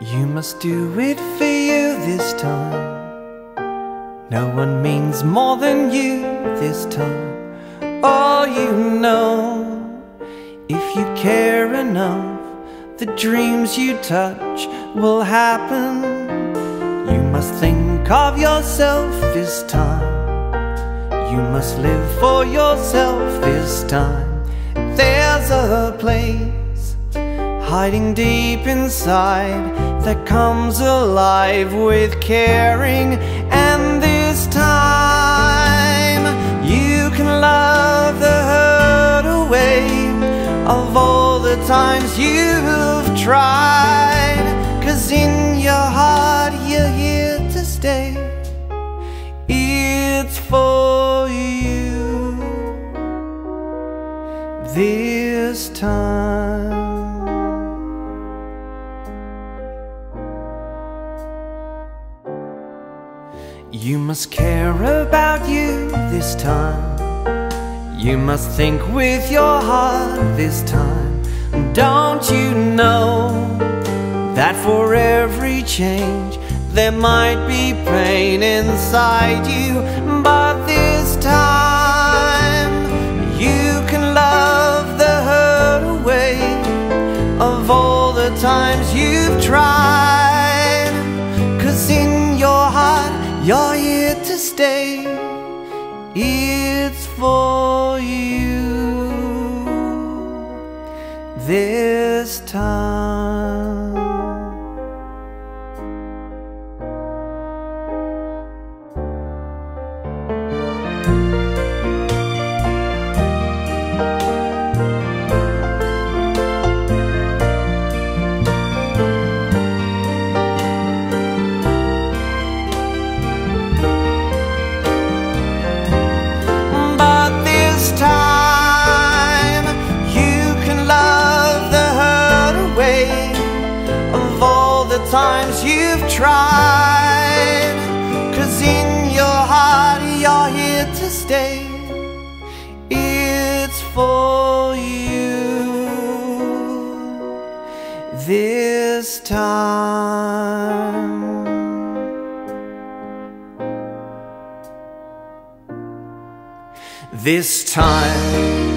You must do it for you this time. No one means more than you this time. Oh, you know, if you care enough, the dreams you touch will happen. You must think of yourself this time. You must live for yourself this time. There's a place hiding deep inside that comes alive with caring. And this time you can love the hurt away of all the times you've tried. Cause in your heart you're here to stay. It's for you this time. You must care about you this time. You must think with your heart this time. Don't you know that for every change there might be pain inside you, but this time you can love the hurt away of all the times you've tried. To stay. It's for you this time. This time. This time